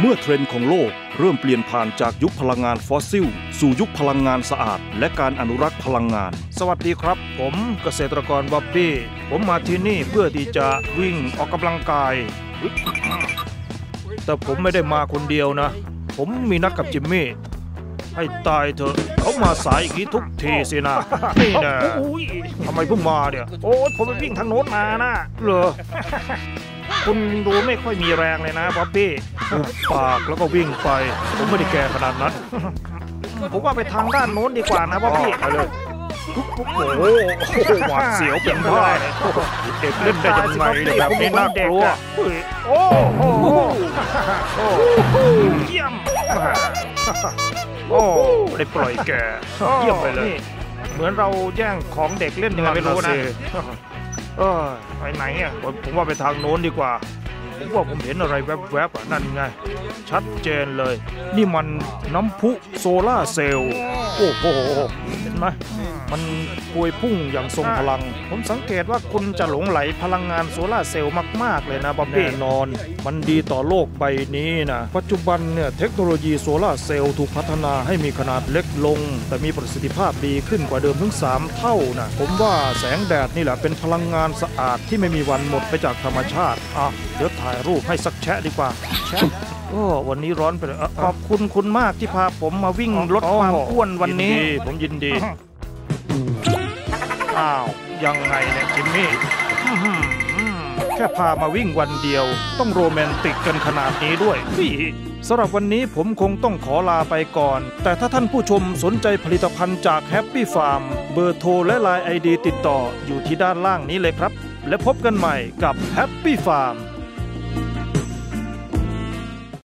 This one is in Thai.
เมื่อเทรนด์ของโลกเริ่มเปลี่ยนผ่านจากยุคพลังงานฟอสซิล สู่ยุคพลังงานสะอาด และการอนุรักษ์พลังงาน สวัสดีครับ ผมเกษตรกรบ๊อบบี้ ผมมาที่นี่เพื่อที่จะวิ่งออกกำลังกาย แต่ผมไม่ได้มาคนเดียวนะ ผมมีนัดกับจิมมี่ให้ตายเถอะเขามาสายอย่างนี้ทุกทีสินะนี่แน่ทำไมเพิ่งมาเนี่ย โอ้ยผมไปวิ่งทางโน้นมานะเหรอ คุณดูไม่ค่อยมีแรงเลยนะบ๊อบบี้หุบปากแล้วก็วิ่งไป ผมไม่ได้แก่ขนาดนั้น ผมว่าไปทางด้านโน้นดีกว่านะบ๊อบบี้ไปเลยโอ้โหหวาดเสียวเป็นบ้าเลยเด็กเล่นได้ยังไงเนี่ยแบบนี้น่ากลัวโอ้โหโอ้เยี่ยมโอ้ได้ปล่อยแกเยี่ยมไปเลย เหมือนเราแย่งของเด็กเล่นยังไงไม่รู้นะ เออไปไหนอะผมว่าไปทางโน้นดีกว่าผมว่าผมเห็นอะไรแวบๆอะนั่นไง ชัดเจนเลย นี่มันน้ำพุโซล่าเซลล์ โอ้โห เห็นไหมมันพวยพุ่งอย่างทรงพลัง ผมสังเกตว่าคุณจะหลงใหลพลังงานโซล่าร์เซลล์มาก ๆ เลยนะบ๊อบบี้แน่นอน มันดีต่อโลกใบนี้นะ ปัจจุบันเนี่ยเทคโนโลยีโซล่าร์เซลล์ถูกพัฒนาให้มีขนาดเล็กลง แต่มีประสิทธิภาพดีขึ้นกว่าเดิมถึง 3 เท่านะผมว่าแสงแดดนี่แหละเป็นพลังงานสะอาดที่ไม่มีวันหมดไปจากธรรมชาติอะเดี๋ยวถ่ายรูปให้สักแชะดีกว่าแชะ โอ้วันนี้ร้อนไปเลยอะขอบคุณคุณมากที่พาผมมาวิ่งลดความอ้วนวันนี้ ผมยินดี อ้าว ยังไงเนี่ยจิมมี่อื้อหือแค่พามาวิ่งวันเดียว ต้องโรแมนติกกันขนาดนี้ด้วยพี่สำหรับวันนี้ผมคงต้องขอลาไปก่อน แต่ถ้าท่านผู้ชมสนใจผลิตภัณฑ์จากแฮปปี้ฟาร์มเบอร์โทรและไลน์ไอดีติดต่ออยู่ที่ด้านล่างนี้เลยครับ และพบกันใหม่กับแฮปปี้ฟาร์ม